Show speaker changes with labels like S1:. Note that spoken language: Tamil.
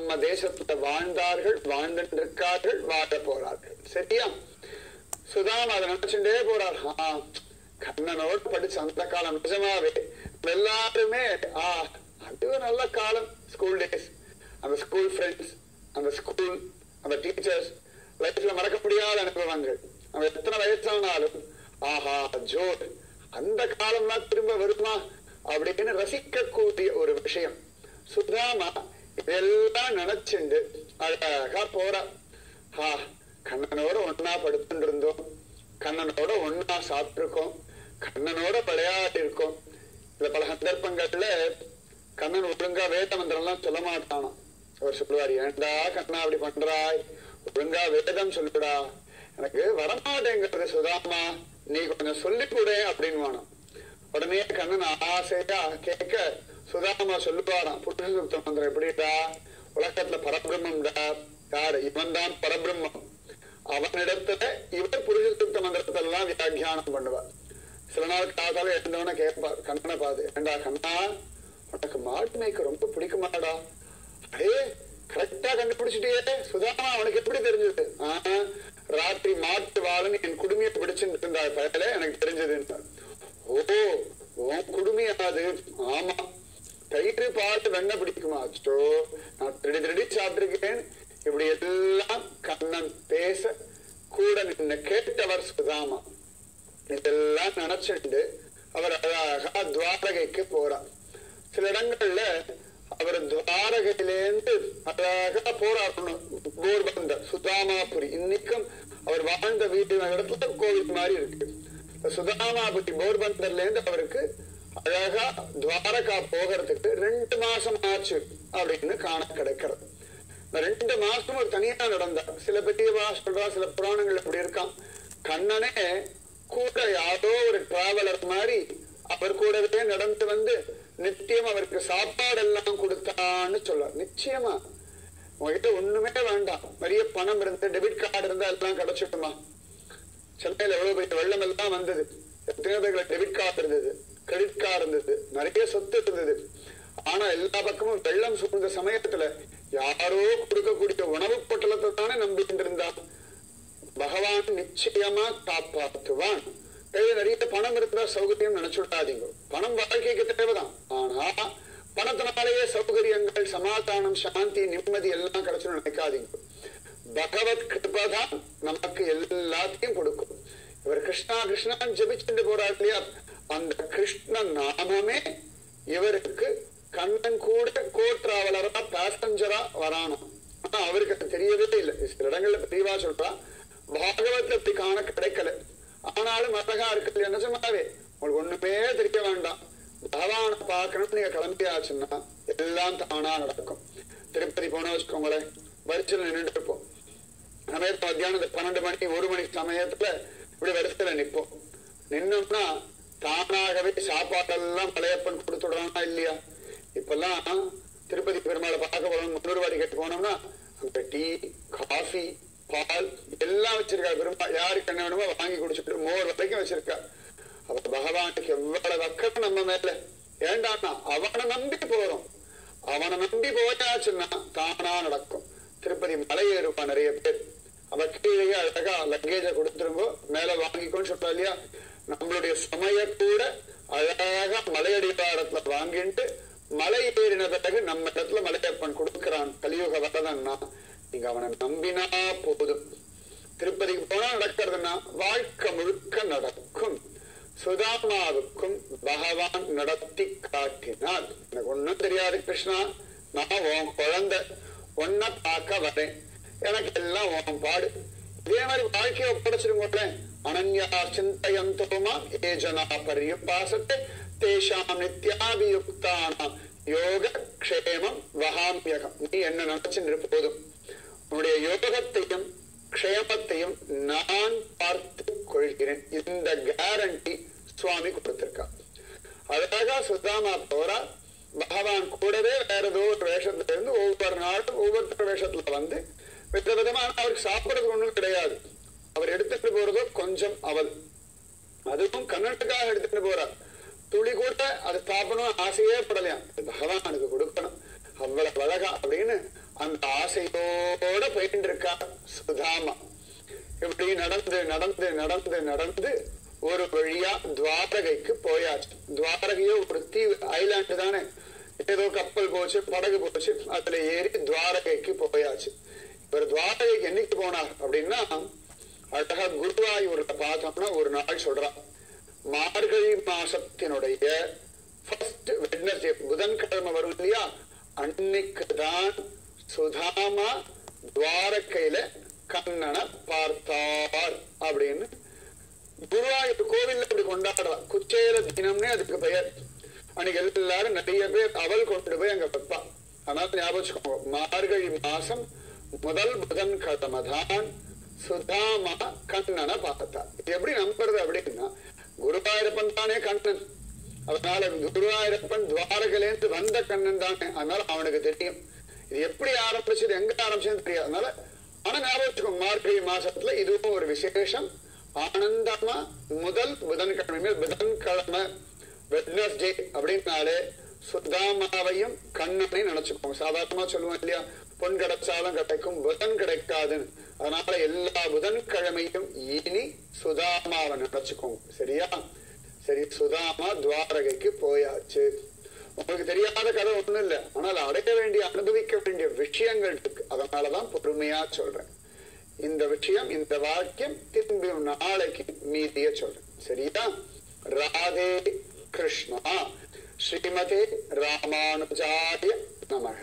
S1: நம்ம தேசத்துல வாழ்ந்தார்கள் வாழ்ந்திருக்கார்கள் வாழ போறார்கள். சரியா? சுதாம் அதை நினைச்சுட்டே போறார். ஆ, கண்ணனோடு படிச்ச அந்த காலம் நிஜமாவே எல்லாருமே ஆ அது நல்ல காலம். ஸ்கூல் டேஸ் அந்த ஸ்கூல் ஃப்ரெண்ட்ஸ் அந்த ஸ்கூல் அந்த டீச்சர்ஸ் லைஃப்ல மறக்க முடியாத அனுபவங்கள். அவன் எத்தனை வயசானாலும் ஆஹா ஜோர். அந்த காலம்லாம் திரும்ப வருமா? அப்படின்னு ரசிக்கக்கூடிய ஒரு விஷயம். சுதாமா இதெல்லாம் நினைச்சுண்டு. அழகா போறா. ஆ கண்ணனோட ஒன்னா படுத்துட்டு இருந்தோம் கண்ணனோட ஒன்னா சாப்பிட்டிருக்கோம். கண்ணனோட விளையாடி இருக்கோம் இந்த பல சந்தர்ப்பங்கள்ல கண்ணன் ஒழுங்கா வேத மந்திரம்லாம் சொல்ல மாட்டானாம் அவர் சொல்லுவார் ஏன்டா கண்ணா அப்படி பண்றாய்? ஒழுங்கா வேதம் சொல்லுடா. எனக்கு வரமாட்டேங்கிறது சுதாமா. நீ கொஞ்சம் சொல்லிக் அப்படின்னு வேணும் உடனே கண்ணன் ஆசையா கேட்க சுதாமா சொல்லுவாராம் புருஷ சுத்த மந்திரம் எப்படிடா? உலகத்துல பரபிரம்மம்டா. யாரு? இவன் தான் பரபிரம்மம். அவனிடத்துல இவர் புருஷ சுத்த மந்திரத்தை எல்லாம் வியாக்கியானம் பண்ணுவார். சில நாள் காதால எழுந்தவன கேட்பார் கண்ணனை பாது. ஏண்டா கண்ணா உனக்கு மாட்டு மேய்க்க ரொம்ப பிடிக்குமாடா. அடே கரெக்டா கண்டுபிடிச்சிட்டே சுதாமா அவனுக்கு எப்படி தெரிஞ்சது? ஆஹ் ராத்திரி மாட்டு வாழன்னு என் குடுமையை பிடிச்சுட்டு இருந்தா பயல எனக்கு தெரிஞ்சது ஓ உன் குடுமையாது ஆமா தயிர் பால் வெண்ண பிடிக்குமா அச்சோ? நான் திருடி திருடி சாப்பிட்டிருக்கேன். இப்படி எல்லாம் கண்ணன் பேச கூட நின்ன கேட்டவர் சுதாமா. இதெல்லாம் நினைச்சுண்டு அவர் அழகா துவாரகைக்கு போறார். சில இடங்கள்ல அவர் துவாரகையிலேருந்து அழகா போறார். போர்பந்தர் சுதாமாபுரி இன்னைக்கும் அவர் வாழ்ந்த வீட்டு இடத்துல கோவில் மாதிரி இருக்கு. சுதாமாபுரி போர்பந்தர்ல இருந்து அவருக்கு அழகா துவாரகா போகிறதுக்கு ரெண்டு மாசம் ஆச்சு அப்படின்னு காண கிடைக்கிறது. ரெண்டு மாசம் ஒரு தனியா நடந்தார் சில பெரியவா சொல்றா சில புராணங்கள் இப்படி இருக்கான் கண்ணனே கூட யாரோ ஒரு டிராவலர் மாதிரி அவர் கூடவே நடந்து வந்து நித்தியம் அவருக்கு சாப்பாடு எல்லாம் கொடுத்தான்னு சொல்றார். நிச்சயமா. உங்ககிட்ட ஒண்ணுமே வேண்டாம். பெரிய பணம் இருந்து டெபிட் கார்டு இருந்தா எல்லாம் கிடைச்சிட்டுமா. சென்னையில எவ்வளவு பெரிய வெள்ளம் எல்லாம் வந்தது. எத்தனை பேர்ல டெபிட் கார்டு இருந்தது. கிரெடிட் கார்டு இருந்தது. நிறைய சொத்து இருந்தது. ஆனா எல்லா பக்கமும் வெள்ளம் சூழ்ந்த சமயத்துல யாரோ கொடுக்கக்கூடிய உணவு பொட்டலத்தை தானே நம்பிட்டு இருந்தா பகவான் நிச்சயமா காப்பாற்றுவான். கையில நிறைய பணம் இருக்கிற சௌகரியம் நினைச்சுடாதீங்க பணம் வாழ்க்கைக்கு தேவைதான். ஆனா பணத்தினாலேயே சௌகரியங்கள் சமாதானம் சாந்தி நிம்மதி எல்லாம் கிடைச்சுன்னு நினைக்காதீங்க. பகவத் கிருபதான் நமக்கு எல்லாத்தையும் கொடுக்கும். இவர் கிருஷ்ணா கிருஷ்ணான்னு ஜபிச்சுட்டு போறாரு இல்லையா? அந்த கிருஷ்ண நாமமே இவருக்கு கண்ணன் கூட கோ டிராவலரா பேசஞ்சரா வரானும் ஆனா அவருக்கு தெரியவே இல்லை. சில இடங்கள்ல தெளிவா சொல்றா பாகவத்ல காண கிடைக்கல. ஆனாலும் அழகா இருக்கு சொன்னாவே உங்களுக்கு ஒண்ணுமே தெரிய வேண்டாம். பகவானை பார்க்கணும்னு நீங்க கிளம்பியாச்சுன்னா எல்லாம் தானா நடக்கும். திருப்பதி போன வச்சுக்கோங்களேன். வரிசையில் நின்றுட்டு இருப்போம். சமயத்து மத்தியானம் பன்னெண்டு மணி ஒரு மணி சமயத்துல இப்படி வரிசையில நிற்போம். நின்னோம்னா தானாகவே சாப்பாடெல்லாம் பழையப்பன் கொடுத்துடுறானா இல்லையா? இப்பெல்லாம் திருப்பதி பெருமாளை பார்க்க போறோம் முன்னூறு வாடி கேட்டு போனோம்னா அங்க டீ காஃபி பால் எல்லாம் வச்சிருக்கா பெருமாள் யாருக்கு என்ன வேணுமோ வாங்கி குடிச்சுட்டு மோர் வரைக்கும் வச்சிருக்கா அப்ப பகவானுக்கு எவ்வளவு அக்கறை நம்ம மேல. ஏண்டான்னா அவனை நம்பி போறோம். அவனை நம்பி போயாச்சுன்னா தானா நடக்கும் திருப்பதி மலை ஏறுவான் நிறைய பேர் அவ கீழே அழகா லக்கேஜ கொடுத்துருங்கோ மேல வாங்கிக்கோன்னு சொல்றா இல்லையா அவருடைய சமய கூட அழகா மலையடிவாரத்துல வாங்கிட்டு மலை ஏறின பிறகு நம்ம இடத்துல மலையப்பன் கொடுக்கிறான். கலியுக வரதன்னா நீங்க அவனை நம்பினா போதும். திருப்பதிக்கு போனா நடக்கிறதுன்னா வாழ்க்கை முழுக்க நடக்கும். சுதாமாவுக்கும் பகவான் நடத்தி காட்டினார். எனக்கு ஒண்ணும் தெரியாது கிருஷ்ணா. நான் உன் குழந்தை. ஒன்ன பார்க்க வரேன். எனக்கு எல்லாம் உன் பாடு. இதே மாதிரி வாழ்க்கையை ஒப்படைச்சிருங்கோட்ல அனன்யா சிந்தயந்தோமா ஏ ஜனா பரியுபாசத்தை தேஷாம் நித்யாபியுக்தானாம் யோக க்ஷேமம் வகாமியகம் நீ என்ன நினைச்சுட்டு போதும் உன்னுடைய யோகத்தையும் க்ஷேமத்தையும் நான் பார்த்து கொள்கிறேன் இந்த கேரண்டி சுவாமி கொடுத்திருக்கா அழகா சுதாமா போரா பகவான் கூடவே வேற ஏதோ ஒரு வேஷத்துல இருந்து ஒவ்வொரு நாளும் ஒவ்வொருத்தர் வேஷத்துல வந்து வித விதமான அவருக்கு சாப்பிடுறதுக்கு ஒண்ணும் கிடையாது அவர் எடுத்துட்டு போறதோ கொஞ்சம் அவல். அதுவும் கண்ணனுக்காக எடுத்துட்டு போறார். துளி கூட அது சாப்பிடணும் ஆசையே படலையாம் பகவானுக்கு கொடுக்கணும். அவ்வளவு அழகா அப்படின்னு அந்த ஆசையோட போயிட்டு இருக்கா சுதாமா. இப்படி நடந்து நடந்து நடந்து நடந்து ஒரு வழியா துவாரகைக்கு போயாச்சு. துவாரகையோ ஒரு தீவு ஐலாண்டு தானே. ஏதோ கப்பல் போச்சு படகு போச்சு அதுல ஏறி துவாரகைக்கு போயாச்சு. இவர் துவாரகைக்கு என்னைக்கு போனார் அப்படின்னா அழகா குருவாயூர்ல பார்த்தோம்னா ஒரு நாள் சொல்றான் மார்கழி மாசத்தினுடைய வெட்னஸ்டே புதன்கிழமை வரும் இல்லையா? அன்னைக்கு தான் சுதாமா துவாரக்கையில கண்ணனை பார்த்தார் அப்படின்னு குருவாயூர் கோவில்ல இப்படி கொண்டாடுறான். குச்சேல தினம்னே அதுக்கு பெயர். அன்னைக்கு எல்லாரும் நிறைய பேர் அவள் கொண்டு போய் அங்க வைப்பான். அதனால ஞாபகம் வச்சுக்கோங்க மார்கழி மாசம் முதல் புதன்கிழமை தான் சுதாமா கண்ணனை பார்த்தா. எப்படி நம்புறது அப்படின்னா குருவாயிரப்பன் தானே கண்ணன். அதனால குருவாயிரப்பன் துவாரகலேந்து வந்த கண்ணன் தானே. அதனால அவனுக்கு தெரியும். இது எப்படி ஆரம்பிச்சது எங்க ஆரம்பிச்சதுன்னு தெரியாது. அதனால ஆனா ஞாபகம் மார்கழி மாசத்துல இதுவும் ஒரு விசேஷம். ஆனந்தமா முதல் புதன்கிழமை புதன்கிழமை வெட்னஸ்டே அப்படின்னாலே சுத்தாமாவையும் கண்ணனையும் நினைச்சுக்கோங்க. சாதாரணமா சொல்லுவோம் இல்லையா? பொன் கிடைச்சாலும் கிடைக்கும் புதன் கிடைக்காதுன்னு. அதனால எல்லா புதன்கிழமையும் இனி சுதாமாவை நினைச்சுக்கோங்க. சரியா? சரி சுதாமா துவாரகைக்கு போயாச்சு. உங்களுக்கு தெரியாத கதை ஒண்ணும் இல்லை. ஆனால் அடைய வேண்டிய அனுபவிக்க வேண்டிய விஷயங்கள் இருக்கு. அதனாலதான் பொறுமையா சொல்றேன். இந்த விஷயம் இந்த வாக்கியம் திரும்பி நாளைக்கு மீதிய சொல்றேன். சரியா? ராதே கிருஷ்ணா. श्रीमती रामानुजाय नमः।